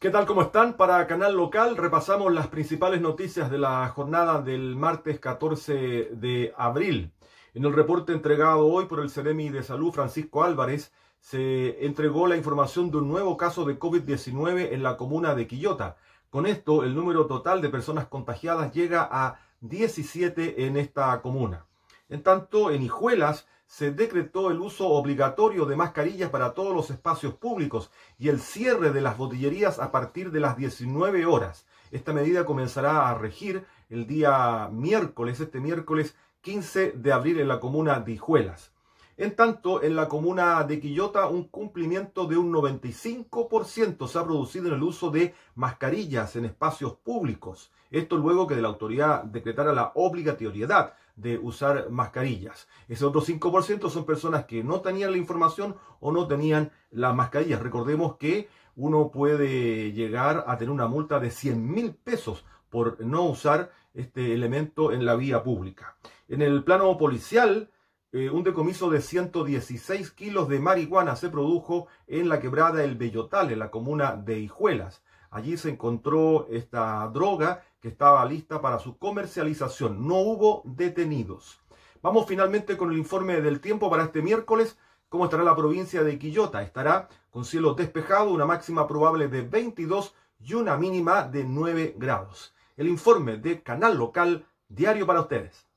¿Qué tal? ¿Cómo están? Para Canal Local repasamos las principales noticias de la jornada del martes 14 de abril. En el reporte entregado hoy por el CEREMI de Salud, Francisco Álvarez, se entregó la información de un nuevo caso de COVID-19 en la comuna de Quillota. Con esto, el número total de personas contagiadas llega a 17 en esta comuna. En tanto, en Hijuelas se decretó el uso obligatorio de mascarillas para todos los espacios públicos y el cierre de las botillerías a partir de las 19 horas. Esta medida comenzará a regir el día miércoles, este miércoles 15 de abril en la comuna de Hijuelas. En tanto, en la comuna de Quillota, un cumplimiento de un 95% se ha producido en el uso de mascarillas en espacios públicos. Esto luego que la autoridad decretara la obligatoriedad de usar mascarillas. Ese otro 5% son personas que no tenían la información o no tenían las mascarillas. Recordemos que uno puede llegar a tener una multa de 100 mil pesos por no usar este elemento en la vía pública. En el plano policial, eh, un decomiso de 116 kilos de marihuana se produjo en la quebrada El Bellotal, en la comuna de Hijuelas. Allí se encontró esta droga que estaba lista para su comercialización. No hubo detenidos. Vamos finalmente con el informe del tiempo para este miércoles. ¿Cómo estará la provincia de Quillota? Estará con cielo despejado, una máxima probable de 22 y una mínima de 9 grados. El informe de Canal Local, diario para ustedes.